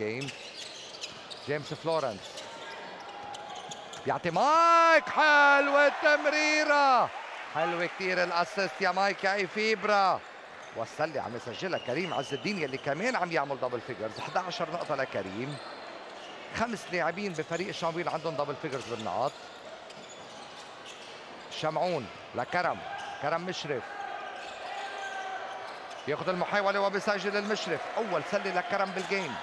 الجيم جيمس فلورنس بيعطي مايك حلوة التمريرة حلوة كثير ال assist يا مايك إيفيبرا. والسلة عم يسجلها كريم عز الدين يلي كمان عم يعمل double figures 11 نقطة لكريم. خمس لاعبين بفريق الشانفيل عندهم double figures بالنقاط. شمعون لكرم. كرم مشرف. ياخذ المحاولة وبيسجل المشرف. أول سلة لكرم بالجيم